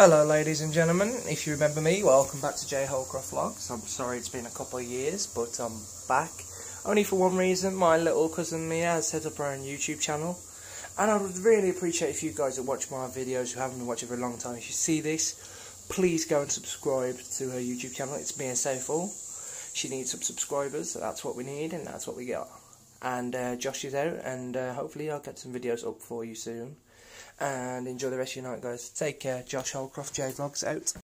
Hello ladies and gentlemen, if you remember me, welcome back to J Holdcroft Vlogs. I'm sorry it's been a couple of years, but I'm back. Only for one reason, my little cousin Mia has set up her own YouTube channel. And I would really appreciate if you guys that watch my videos who haven't been watching for a long time, if you see this, please go and subscribe to her YouTube channel. It's Mia Safeall. She needs some subscribers, so that's what we need and that's what we got. And uh, Josh is out, and uh, hopefully I'll get some videos up for you soon and enjoy the rest of your night, guys. Take care. Josh Holdcroft, J Vlogs out.